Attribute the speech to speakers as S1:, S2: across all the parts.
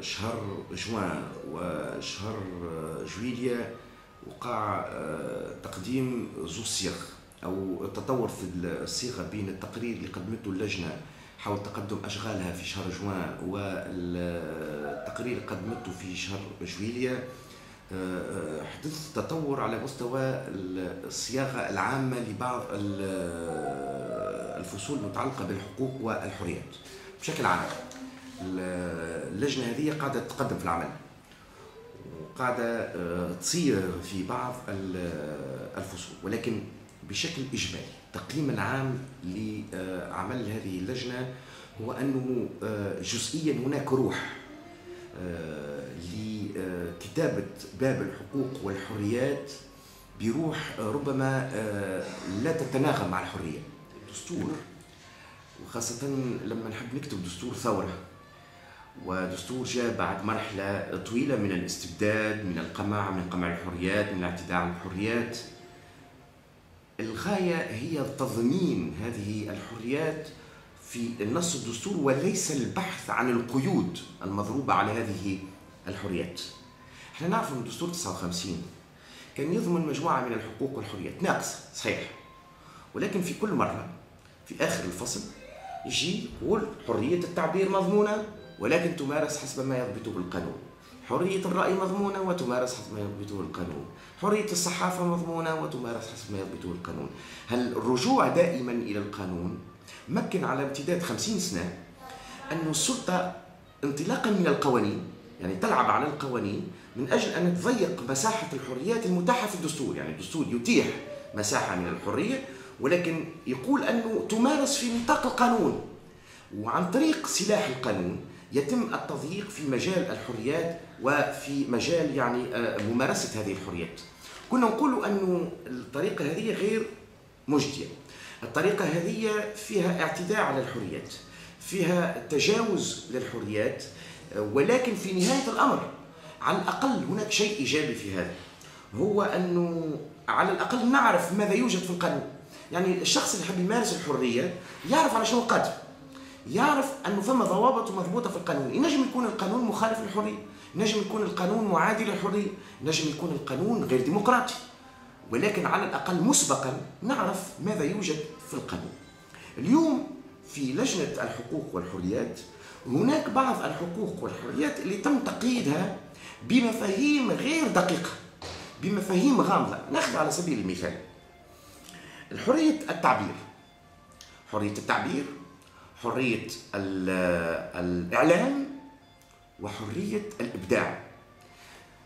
S1: شهر جوان وشهر جويليا وقع تقديم زو صيغ أو تطور في الصيغة بين التقرير اللي قدمته اللجنة حول تقدم أشغالها في شهر جوان والتقرير قدمته في شهر جويليا حدث تطور على مستوى الصياغة العامة لبعض الفصول المتعلقة بالحقوق والحريات بشكل عام. اللجنة هذه قاعدة تقدم في العمل. وقاعدة آه، تصير في بعض الفصول. ولكن بشكل إجمالي التقييم العام لعمل هذه اللجنة هو أنه آه، جزئيا هناك روح آه، لكتابة باب الحقوق والحريات بروح ربما لا تتناغم مع الحرية. الدستور وخاصة لما نحب نكتب دستور ثورة. ودستور جاء بعد مرحلة طويلة من الاستبداد من القمع من قمع الحريات من الاعتداء على الحريات. الغاية هي تضمين هذه الحريات في النص الدستور وليس البحث عن القيود المضروبة على هذه الحريات. إحنا نعرف إن الدستور 59 كان يضمن مجموعة من الحقوق والحريات. ناقصة صحيح. ولكن في كل مرة في آخر الفصل يجي يقول حرية التعبير مضمونة. ولكن تمارس حسب ما يضبطه القانون حرية الرأي مضمونة وتمارس حسب ما يضبطه القانون حرية الصحافة مضمونة وتمارس حسب ما يضبطه القانون هل الرجوع دائما إلى القانون مكن على امتداد خمسين سنة؟ أن السلطة انطلاقا من القوانين يعني تلعب على القوانين من أجل أن تضيق مساحة الحريات المتاحة في الدستور. يعني الدستور يتيح مساحة من الحرية ولكن يقول أنه تمارس في نطاق القانون. وعن طريق سلاح القانون يتم التضييق في مجال الحريات وفي مجال يعني آه، ممارسة هذه الحريات. كنا نقول أن الطريقة هذه غير مجدية. الطريقة هذه فيها اعتداء على الحريات فيها تجاوز للحريات ولكن في نهاية الأمر على الأقل هناك شيء إيجابي في هذا. هو أنه على الأقل نعرف ماذا يوجد في القانون يعني الشخص اللي يحب يمارس الحرية يعرف على شنو قادر يعرف انه ثم ضوابط مضبوطة في القانون. ينجم يكون القانون مخالف للحرية. ينجم يكون القانون معادي للحرية. ينجم يكون القانون غير ديمقراطي. ولكن على الأقل مسبقا نعرف ماذا يوجد في القانون. اليوم في لجنة الحقوق والحريات هناك بعض الحقوق والحريات اللي تم تقييدها بمفاهيم غير دقيقة بمفاهيم غامضة. نأخذ على سبيل المثال الحرية التعبير. حرية التعبير حرية الإعلام وحرية الإبداع.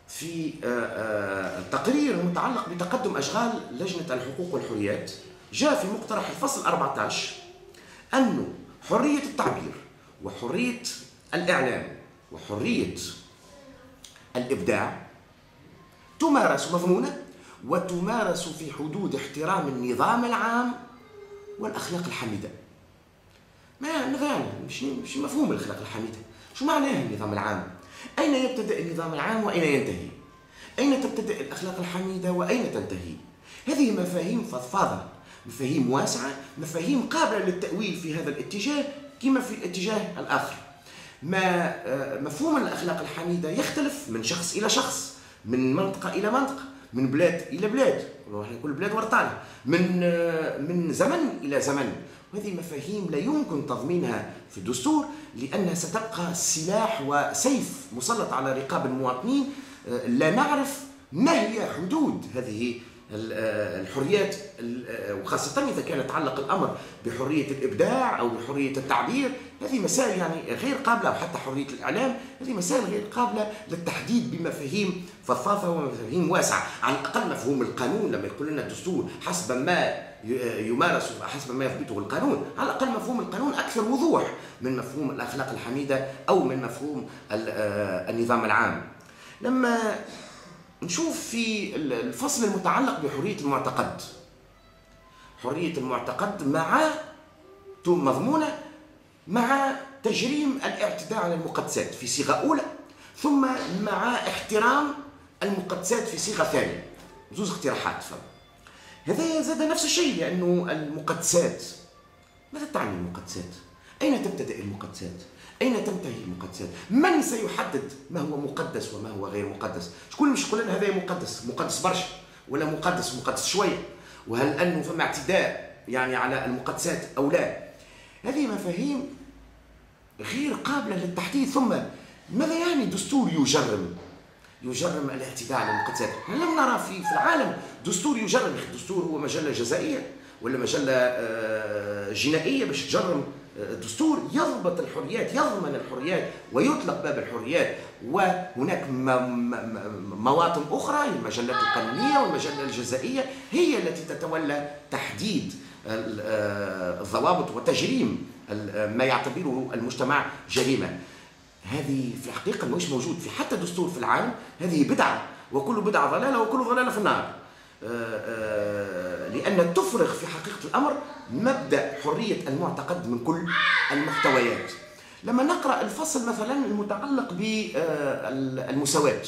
S1: في آه، آه، التقرير المتعلق بتقدم أشغال لجنة الحقوق والحريات جاء في مقترح الفصل 14 أنه حرية التعبير وحرية الإعلام وحرية الإبداع تمارس مضمونة وتمارس في حدود احترام النظام العام والأخلاق الحميدة. ما نغانا مش, مش مفهوم الأخلاق الحميدة. شو معناه النظام العام؟ أين يبتدأ النظام العام وأين ينتهي؟ أين تبتدأ الأخلاق الحميدة وأين تنتهي؟ هذه مفاهيم فضفاضة مفاهيم واسعة مفاهيم قابلة للتأويل في هذا الاتجاه كما في الاتجاه الآخر. ما آه، مفهوم الأخلاق الحميدة يختلف من شخص إلى شخص من منطقة إلى منطقة من بلاد إلى بلاد. كل بلاد ورطانه من من زمن إلى زمن. وهذه مفاهيم لا يمكن تضمينها في الدستور لانها ستبقى سلاح وسيف مسلط على رقاب المواطنين لا نعرف ما هي حدود هذه الحريات وخاصة إذا كان يتعلق الأمر بحرية الإبداع أو بحرية التعبير هذه مسائل يعني غير قابلة أو حتى حرية الإعلام هذه مسائل غير قابلة للتحديد بمفاهيم فضفاضة ومفاهيم واسعة. على الأقل مفهوم القانون لما يقول لنا الدستور حسب ما يمارس حسب ما يثبته القانون على الأقل مفهوم القانون أكثر وضوح من مفهوم الأخلاق الحميدة أو من مفهوم النظام العام. لما نشوف في الفصل المتعلق بحرية المعتقد حرية المعتقد مع مضمونة مع تجريم الاعتداء على المقدسات في صيغة أولى ثم مع احترام المقدسات في صيغة ثانية زوز اقتراحات فهم. هذا زاد نفس الشيء لأنه المقدسات ماذا تعني المقدسات؟ أين تبتدأ المقدسات؟ أين تنتهي المقدسات؟ من سيحدد ما هو مقدس وما هو غير مقدس؟ شكون مش يقول لنا هذا مقدس؟ مقدس برشا ولا مقدس مقدس شوية؟ وهل أنه فما اعتداء يعني على المقدسات أو لا؟ هذه مفاهيم غير قابلة للتحديد ثم ماذا يعني دستور يجرم؟ يجرم الاعتداء على المقدسات لم نرى في في العالم دستور يجرم الدستور هو مجلة جزائية ولا مجلة آه، جنائية باش تجرم آه، دستور يضبط الحريات يضمن الحريات ويطلق باب الحريات. وهناك مواطن أخرى المجلات القانونية والمجلة الجزائية هي التي تتولى تحديد آه، الضوابط وتجريم ما يعتبره المجتمع جريمة. هذه في الحقيقة مش موجود. في حتى دستور في العالم هذه بدعة وكل بدعة ضلالة وكل ضلالة في النار. آه، آه، لأن تفرغ في حقيقة الأمر مبدأ حرية المعتقد من كل المحتويات. لما نقرأ الفصل مثلا المتعلق بالمساواة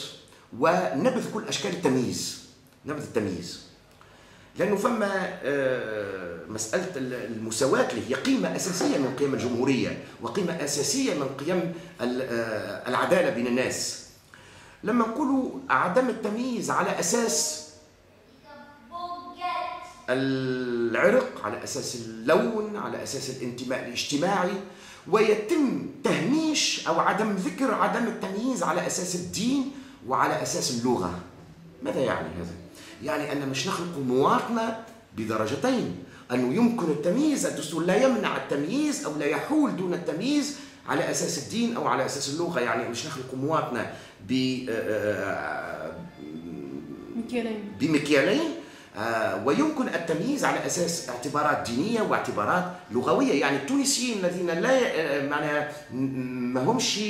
S1: ونبذ كل أشكال التمييز نبذ التمييز لأنه فما آه، مسألة المساواة اللي هي قيمة أساسية من قيم الجمهورية وقيمة أساسية من قيم آه، العدالة بين الناس. لما نقولوا عدم التمييز على أساس العرق على أساس اللون على أساس الانتماء الاجتماعي ويتم تهميش أو عدم ذكر عدم التمييز على أساس الدين وعلى أساس اللغة. ماذا يعني هذا؟ يعني أن مش نخلق مواطنة بدرجتين أنه يمكن التمييز الدستور لا يمنع التمييز أو لا يحول دون التمييز على أساس الدين أو على أساس اللغة. يعني مش نخلق مواطنة ب آه، آه،
S2: مكيالين.
S1: بمكيالين. آه، ويمكن التمييز على أساس اعتبارات دينية واعتبارات لغوية يعني التونسيين الذين لا معناها ما همش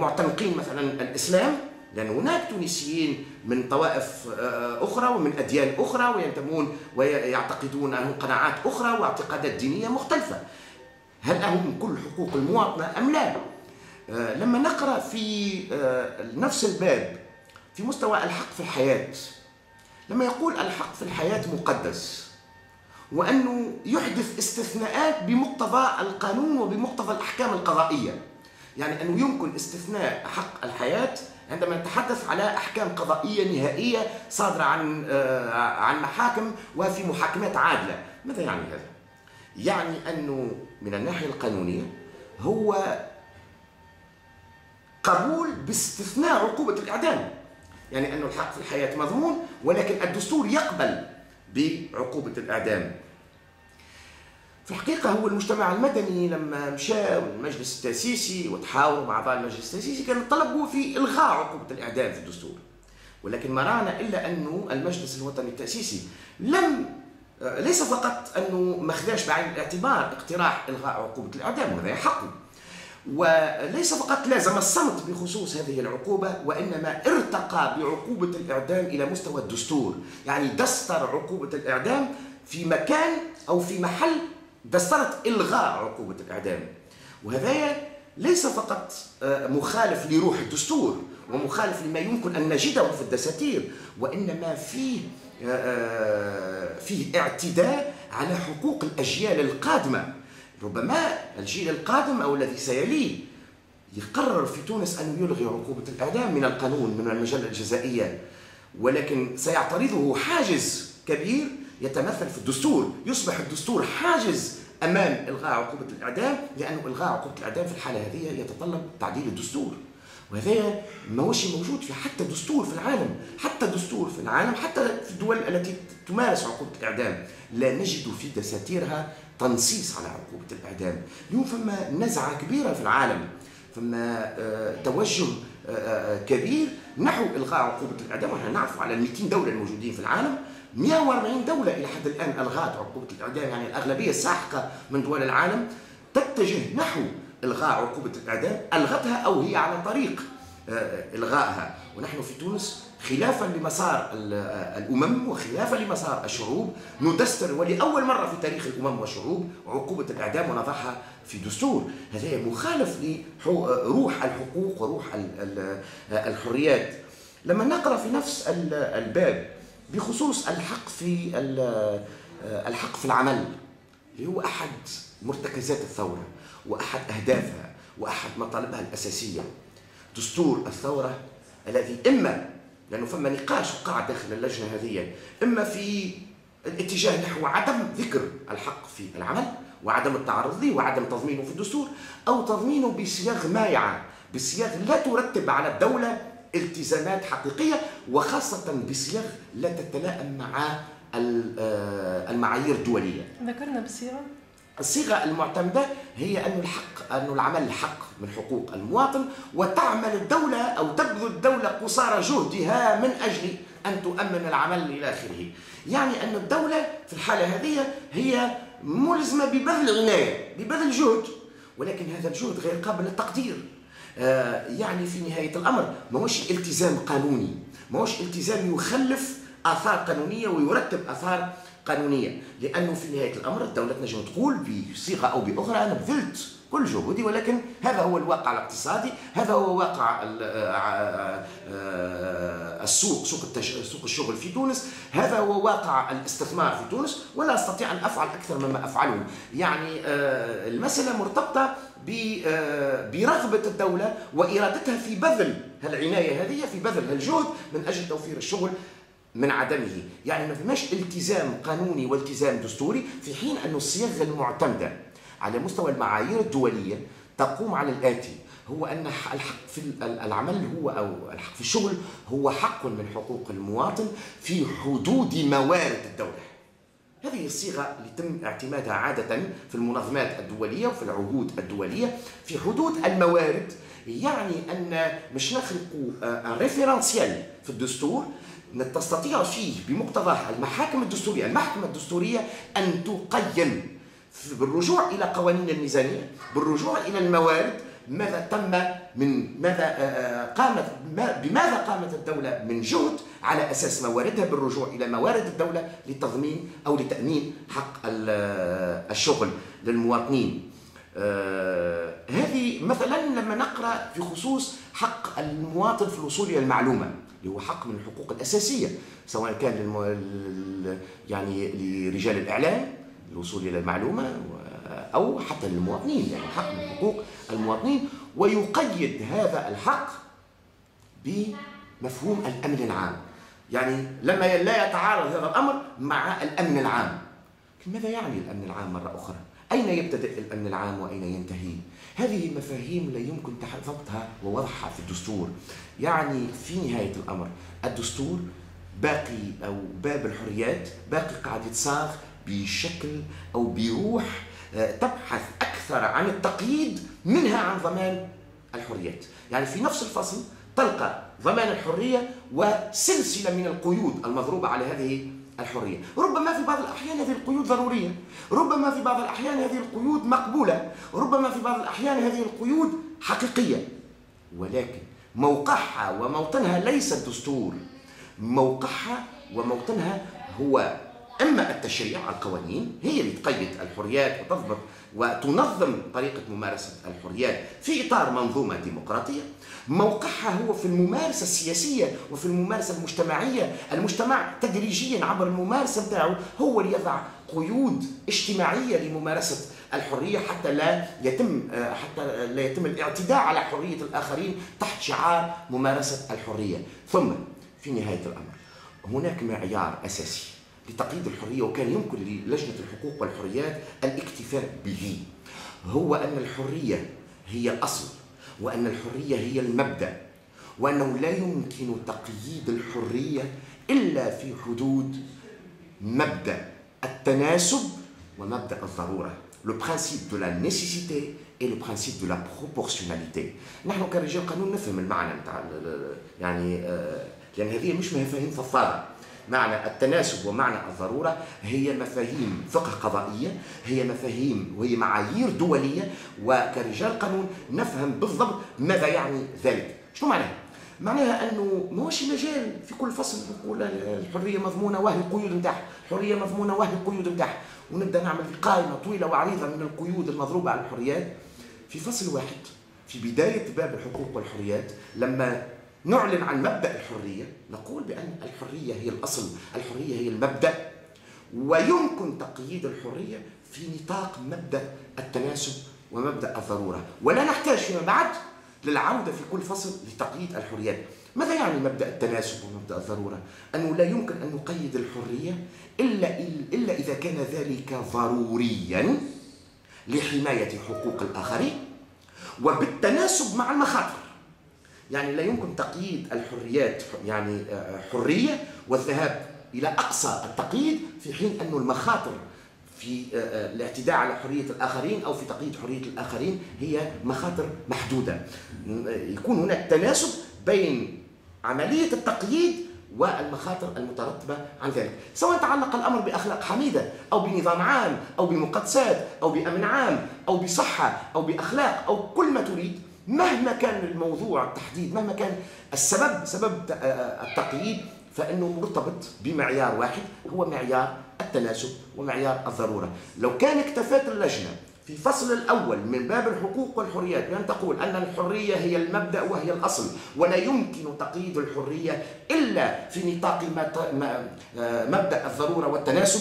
S1: معتنقين مثلا الإسلام لأن هناك تونسيين من طوائف آه، أخرى ومن أديان أخرى وينتمون ويعتقدون لهم قناعات أخرى واعتقادات دينية مختلفة هل لهم كل حقوق المواطنة أم لا؟ آه، لما نقرأ في آه، نفس الباب في مستوى الحق في الحياة لما يقول الحق في الحياة مقدس وأنه يحدث استثناءات بمقتضى القانون وبمقتضى الأحكام القضائية يعني أنه يمكن استثناء حق الحياة عندما نتحدث على أحكام قضائية نهائية صادرة عن آه، عن محاكم وفي محاكمات عادلة، ماذا يعني هذا؟ يعني أنه من الناحية القانونية هو قبول باستثناء عقوبة الإعدام. يعني انه الحق في الحياة مضمون ولكن الدستور يقبل بعقوبة الإعدام. في الحقيقة هو المجتمع المدني لما مشى المجلس التأسيسي وتحاوروا مع أعضاء المجلس التأسيسي كان الطلب هو في إلغاء عقوبة الإعدام في الدستور ولكن ما رانا إلا أنه المجلس الوطني التأسيسي لم آه، ليس فقط أنه ما خذاش بعين الاعتبار اقتراح إلغاء عقوبة الإعدام وهذا حقه وليس فقط لازم الصمت بخصوص هذه العقوبة وإنما ارتقى بعقوبة الإعدام إلى مستوى الدستور. يعني دستر عقوبة الإعدام في مكان أو في محل دسترت إلغاء عقوبة الإعدام. وهذا ليس فقط آه، مخالف لروح الدستور ومخالف لما يمكن أن نجده في الدساتير وإنما فيه آه، آه، فيه اعتداء على حقوق الأجيال القادمة. ربما الجيل القادم أو الذي سيليه يقرر في تونس أن يلغي عقوبة الإعدام من القانون من المجلة الجزائية. ولكن سيعترضه حاجز كبير يتمثل في الدستور. يصبح الدستور حاجز أمام إلغاء عقوبه الأعدام لأنه إلغاء عقوبه الأعدام في الحالة هذه يتطلب تعديل الدستور. وهذا ما هوش موجود في حتى دستور في العالم حتى دستور في العالم حتى في الدول التي تمارس عقوبة الإعدام. لا نجد في دساتيرها تنصيص على عقوبة الإعدام. اليوم فما نزعة كبيرة في العالم فما آه، توجه آه، آه، كبير نحو إلغاء عقوبة الإعدام. ونحن نعرف على ال 200 دولة الموجودين في العالم 140 دولة إلى حد الآن ألغت عقوبة الإعدام. يعني الأغلبية الساحقة من دول العالم تتجه نحو إلغاء عقوبة الإعدام ألغتها أو هي على طريق إلغائها. ونحن في تونس خلافا لمسار الأمم وخلافا لمسار الشعوب ندستر ولأول مرة في تاريخ الأمم والشعوب عقوبة الإعدام ونضعها في دستور. هذا مخالف لروح الحقوق وروح الحريات. لما نقرأ في نفس الباب بخصوص الحق في الحق في العمل اللي هو أحد مرتكزات الثورة وأحد أهدافها وأحد مطالبها الأساسية دستور الثورة الذي إما لأنه فما نقاش وقع داخل اللجنة هذه إما في الاتجاه نحو عدم ذكر الحق في العمل وعدم التعرض له وعدم تضمينه في الدستور أو تضمينه بصياغ مايعة بصياغ لا ترتب على الدولة التزامات حقيقية وخاصة بصياغ لا تتلائم مع آه، المعايير الدولية.
S2: ذكرنا بالصيغة
S1: الصيغة المعتمدة هي أن الحق أن العمل الحق من حقوق المواطن وتعمل الدولة أو تبذل الدولة قصارى جهدها من أجل أن تؤمن العمل إلى آخره. يعني أن الدولة في الحالة هذه هي ملزمة ببذل عناية ببذل جهد ولكن هذا الجهد غير قابل للتقدير. آه، يعني في نهاية الأمر ما هوش التزام قانوني ما هوش التزام يخلف آثار قانونية ويرتب آثار قانونية لأنه في نهاية الأمر الدولة تنجم تقول بصيغة أو بأخرى أنا بذلت كل جهودي ولكن هذا هو الواقع الاقتصادي هذا هو واقع آه، آه، السوق سوق سوق الشغل في تونس هذا هو واقع الاستثمار في تونس ولا أستطيع أن أفعل أكثر مما افعله يعني المسألة مرتبطة برغبة الدولة وإرادتها في بذل هالعناية هذه في بذل هالجهد من أجل توفير الشغل. من عدمه. يعني ما فماش التزام قانوني والتزام دستوري في حين أن الصيغ المعتمدة على مستوى المعايير الدولية تقوم على الآتي. هو أن الحق في العمل هو أو الحق في الشغل هو حق من حقوق المواطن في حدود موارد الدولة. هذه الصيغة اللي تم اعتمادها عادة في المنظمات الدولية وفي العهود الدولية في حدود الموارد. يعني أن مش نخلق ريفيرنسيال في الدستور تستطيع فيه بمقتضى المحاكم الدستورية المحكمة الدستورية أن تقيم بالرجوع إلى قوانين الميزانية بالرجوع إلى الموارد ماذا تم من ماذا آه، آه، قامت بماذا قامت الدولة من جهد على أساس مواردها بالرجوع إلى موارد الدولة لتضمين أو لتأمين حق آه، الشغل للمواطنين. هذه مثلا لما نقرأ في خصوص حق المواطن في الوصول إلى المعلومة. اللي هو حق من الحقوق الأساسية سواء كان للمو... يعني لرجال الإعلام الوصول إلى المعلومة أو حتى للمواطنين يعني حق من حقوق المواطنين. ويقيد هذا الحق بمفهوم الأمن العام. يعني لما لا يتعارض هذا الأمر مع الأمن العام. ماذا يعني الأمن العام مرة أخرى؟ أين يبتدئ الأمن العام وأين ينتهي؟ هذه مفاهيم لا يمكن ضبطها ووضعها في الدستور يعني في نهاية الأمر الدستور باقي أو باب الحريات باقي قاعد يتصاغ بشكل أو بروح آه، تبحث أكثر عن التقييد منها عن ضمان الحريات يعني في نفس الفصل تلقى ضمان الحرية وسلسلة من القيود المضروبة على هذه الحرية. ربما في بعض الأحيان هذه القيود ضرورية. ربما في بعض الأحيان هذه القيود مقبولة. ربما في بعض الأحيان هذه القيود حقيقية. ولكن موقعها وموطنها ليس الدستور. موقعها وموطنها هو أما التشريع القوانين هي اللي تقيد الحريات وتضبط وتنظم طريقة ممارسة الحريات في إطار منظومة ديمقراطية. موقعها هو في الممارسة السياسية وفي الممارسة المجتمعية. المجتمع تدريجيا عبر الممارسة نتاعو هو اللي يضع قيود اجتماعية لممارسة الحرية حتى لا يتم حتى لا يتم الاعتداء على حرية الآخرين تحت شعار ممارسة الحرية. ثم في نهاية الأمر هناك معيار أساسي. لتقييد الحرية وكان يمكن للجنة الحقوق والحريات الاكتفاء به. هو أن الحرية هي الاصل وأن الحرية هي المبدأ وأنه لا يمكن تقييد الحرية إلا في حدود مبدأ التناسب ومبدأ الضرورة. Le principe de la nécessité et le principe de la proportionnalité. نحن كرجال قانون نفهم المعنى نتاع يعني آه، لأن هذه مش مفاهيم فضفاضة. معنى التناسب ومعنى الضرورة هي مفاهيم فقه قضائية هي مفاهيم وهي معايير دولية وكرجال قانون نفهم بالضبط ماذا يعني ذلك. شنو معناه؟ معناها أنه ماهوش مجال في كل فصل نقول الحرية مضمونة وهي القيود نتاعها، الحرية مضمونة وهي القيود نتاعها، ونبدأ نعمل قائمة طويلة وعريضة من القيود المضروبة على الحريات. في فصل واحد في بداية باب الحقوق والحريات لما نعلن عن مبدأ الحرية. نقول بأن الحرية هي الأصل الحرية هي المبدأ. ويمكن تقييد الحرية في نطاق مبدأ التناسب ومبدأ الضرورة. ولا نحتاج فيما بعد للعودة في كل فصل لتقييد الحريات ماذا يعني مبدأ التناسب ومبدأ الضرورة؟ أنه لا يمكن أن نقيد الحرية إلا إلا إذا كان ذلك ضروريا لحماية حقوق الآخرين وبالتناسب مع المخاطر. يعني لا يمكن تقييد الحريات يعني آه، حرية والذهاب إلى أقصى التقييد في حين أن المخاطر في آه، آه، الاعتداء على حرية الآخرين أو في تقييد حرية الآخرين هي مخاطر محدودة. يكون هناك تناسب بين عملية التقييد والمخاطر المترتبة عن ذلك، سواء تعلق الأمر بأخلاق حميدة أو بنظام عام أو بمقدسات أو بأمن عام أو بصحة أو بأخلاق أو كل ما تريد مهما كان الموضوع التحديد مهما كان السبب سبب التقييد فإنه مرتبط بمعيار واحد هو معيار التناسب ومعيار الضرورة. لو كان اكتفت اللجنة في الفصل الأول من باب الحقوق والحريات بأن تقول أن الحرية هي المبدأ وهي الأصل ولا يمكن تقييد الحرية إلا في نطاق مبدأ الضرورة والتناسب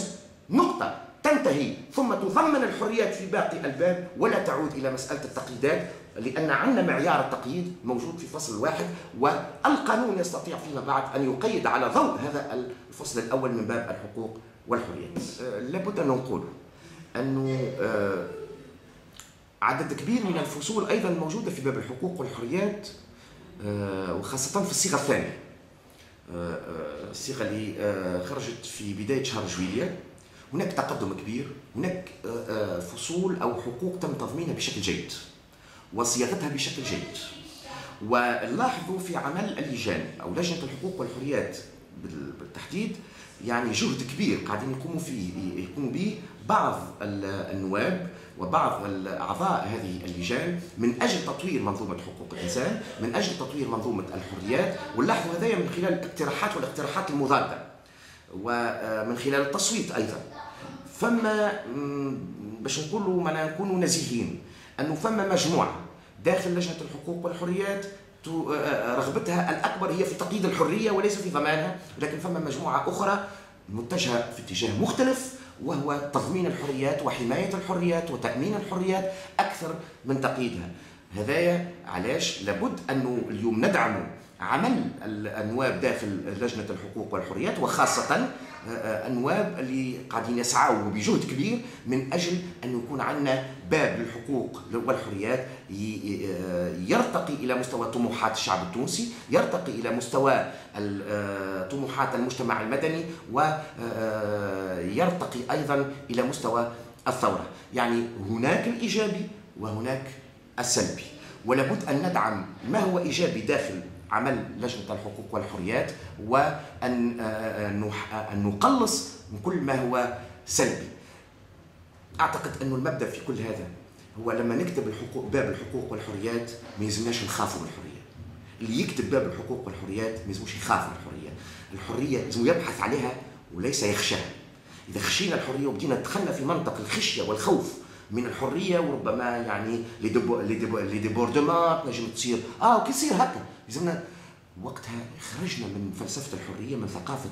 S1: نقطة تنتهي ثم تضمن الحريات في باقي الباب ولا تعود إلى مسألة التقييدات. لأن عندنا معيار التقييد موجود في فصل واحد والقانون يستطيع فيما بعد أن يقيد على ضوء هذا الفصل الأول من باب الحقوق والحريات أه، لابد أن نقول أنه أه، عدد كبير من الفصول أيضا موجودة في باب الحقوق والحريات أه، وخاصة في الصيغة الثانية. الصيغة اللي خرجت في بداية شهر جويلية. هناك تقدم كبير هناك فصول أو حقوق تم تضمينها بشكل جيد. وصياغتها بشكل جيد ونلاحظوا في عمل اللجان أو لجنة الحقوق والحريات بالتحديد يعني جهد كبير قاعدين يقوموا فيه يقوموا به بعض النواب وبعض اعضاء هذه اللجان من أجل تطوير منظومة حقوق الإنسان، من أجل تطوير منظومة الحريات، ونلاحظوا هذايا من خلال الاقتراحات والاقتراحات المضادة. ومن خلال التصويت أيضا. فما باش نقولوا ما نكونوا نزيهين أنه فما مجموعة داخل لجنة الحقوق والحريات آه، آه، رغبتها الأكبر هي في تقييد الحرية وليس في ضمانها لكن فما مجموعة أخرى متجهة في اتجاه مختلف وهو تضمين الحريات وحماية الحريات وتأمين الحريات أكثر من تقييدها. هذايا علاش لابد أنه اليوم ندعم عمل النواب داخل لجنة الحقوق والحريات وخاصة النواب اللي قاعدين يسعوا بجهد كبير من أجل أن يكون عندنا باب للحقوق والحريات يرتقي إلى مستوى طموحات الشعب التونسي، يرتقي إلى مستوى طموحات المجتمع المدني ويرتقي أيضا إلى مستوى الثورة، يعني هناك الإيجابي وهناك السلبي، ولابد أن ندعم ما هو إيجابي داخل عمل لجنة الحقوق والحريات أن نقلص من كل ما هو سلبي. أعتقد أن المبدأ في كل هذا هو لما نكتب الحقوق باب الحقوق والحريات ما يلزمناش نخافوا من الحرية. اللي يكتب باب الحقوق والحريات ما يلزموش يخاف من الحرية. الحرية لازم يبحث عليها وليس يخشاها. إذا خشينا الحرية وبدينا دخلنا في منطق الخشية والخوف من الحرية وربما يعني لي ديبوردمون تنجم تصير. آه وكي يصير هكا. لازمنا وقتها خرجنا من فلسفة الحرية من ثقافة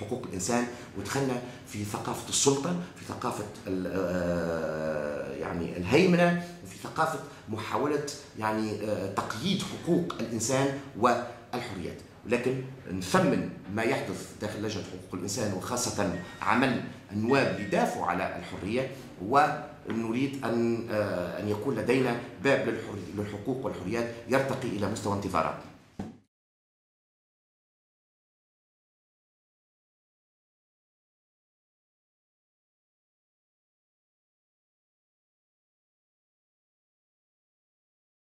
S1: حقوق الإنسان ودخلنا في ثقافة السلطة في ثقافة آه، يعني الهيمنة وفي ثقافة محاولة يعني آه، تقييد حقوق الإنسان والحريات. لكن نثمن ما يحدث داخل لجنة حقوق الإنسان وخاصة عمل النواب يدافعوا على الحرية ونريد أن آه، أن يكون لدينا باب للحقوق والحريات يرتقي إلى مستوى انتظارات.